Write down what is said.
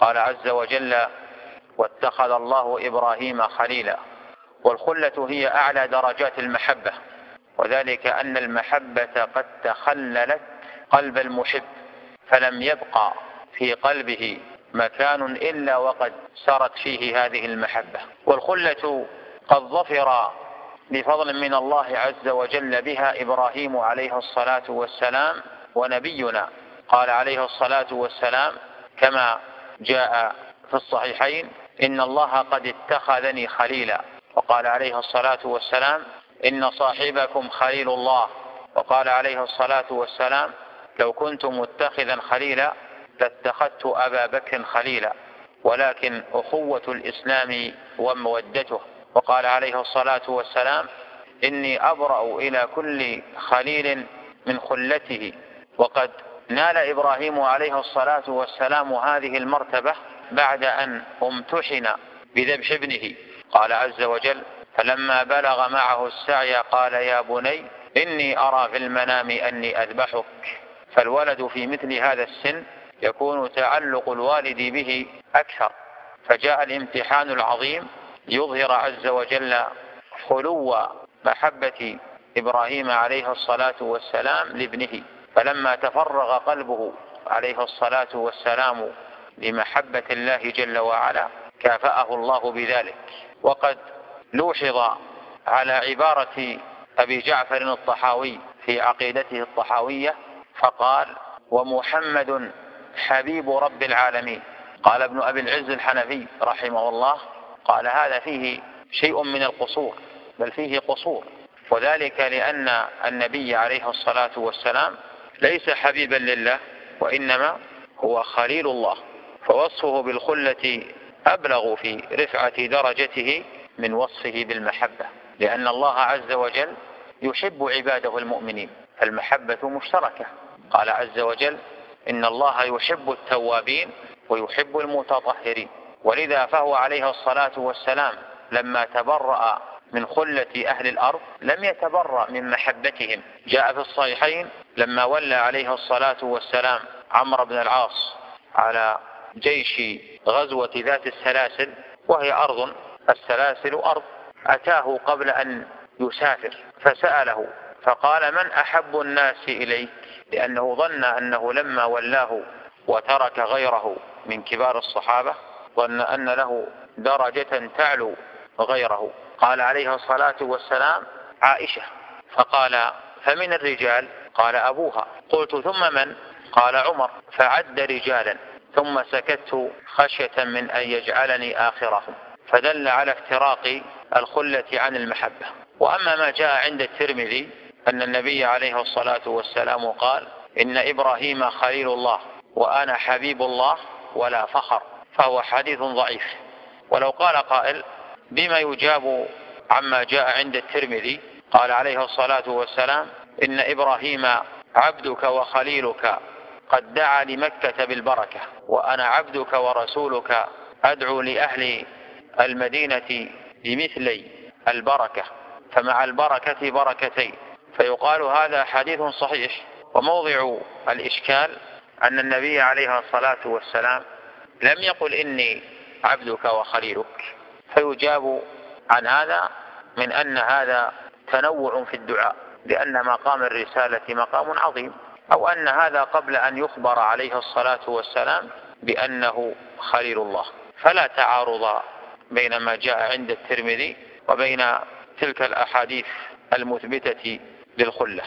قال عز وجل واتخذ الله إبراهيم خليلا والخلة هي أعلى درجات المحبة وذلك أن المحبة قد تخللت قلب المحب فلم يبقى في قلبه مكان إلا وقد سرت فيه هذه المحبة. والخلة قد ظفر بفضل من الله عز وجل بها إبراهيم عليه الصلاة والسلام ونبينا قال عليه الصلاة والسلام كما جاء في الصحيحين إن الله قد اتخذني خليلا. وقال عليه الصلاة والسلام إن صاحبكم خليل الله. وقال عليه الصلاة والسلام لو كنت متخذا خليلا لاتخذت أبا بكر خليلا ولكن أخوة الإسلام ومودته. وقال عليه الصلاة والسلام إني أبرأ إلى كل خليل من خلته وقد نال إبراهيم عليه الصلاة والسلام هذه المرتبة بعد أن امتحن بذبح ابنه. قال عز وجل فلما بلغ معه السعي قال يا بني إني أرى في المنام أني أذبحك. فالولد في مثل هذا السن يكون تعلق الوالد به أكثر. فجاء الامتحان العظيم يظهر عز وجل خلو محبة إبراهيم عليه الصلاة والسلام لابنه. فلما تفرغ قلبه عليه الصلاة والسلام لمحبة الله جل وعلا كافأه الله بذلك. وقد لوحظ على عبارة أبي جعفر الطحاوي في عقيدته الطحاوية فقال ومحمد حبيب رب العالمين قال ابن أبي العز الحنفي رحمه الله قال هذا فيه شيء من القصور بل فيه قصور وذلك لأن النبي عليه الصلاة والسلام ليس حبيبا لله وإنما هو خليل الله. فوصفه بالخلة أبلغ في رفعة درجته من وصفه بالمحبة لأن الله عز وجل يحب عباده المؤمنين المحبة مشتركة. قال عز وجل إن الله يحب التوابين ويحب المتطهرين. ولذا فهو عليه الصلاة والسلام لما تبرأ من خلة أهل الأرض لم يتبرأ من محبتهم. جاء في الصحيحين لما ولى عليه الصلاة والسلام عمرو بن العاص على جيش غزوة ذات السلاسل وهي أرض السلاسل أرض أتاه قبل أن يسافر فسأله فقال من أحب الناس إليك؟ لأنه ظن أنه لما ولاه وترك غيره من كبار الصحابة ظن أن له درجة تعلو غيره. قال عليه الصلاة والسلام عائشة. فقال فمن الرجال؟ قال أبوها. قلت ثم من؟ قال عمر. فعد رجالا ثم سكت خشية من أن يجعلني آخرهم. فدل على افتراق الخلة عن المحبة. وأما ما جاء عند الترمذي أن النبي عليه الصلاة والسلام قال إن إبراهيم خليل الله وأنا حبيب الله ولا فخر فهو حديث ضعيف. ولو قال قائل بما يجاب عما جاء عند الترمذي. قال عليه الصلاة والسلام إن إبراهيم عبدك وخليلك قد دعا لمكة بالبركة وأنا عبدك ورسولك أدعو لأهل المدينة بمثلي البركة فمع البركة بركتين. فيقال هذا حديث صحيح. وموضع الإشكال أن النبي عليه الصلاة والسلام لم يقل إني عبدك وخليلك. فيجاب عن هذا من أن هذا تنوع في الدعاء لأن مقام الرسالة مقام عظيم أو أن هذا قبل أن يخبر عليه الصلاة والسلام بأنه خليل الله؟ فلا تعارض بين ما جاء عند الترمذي وبين تلك الأحاديث المثبتة للخلة.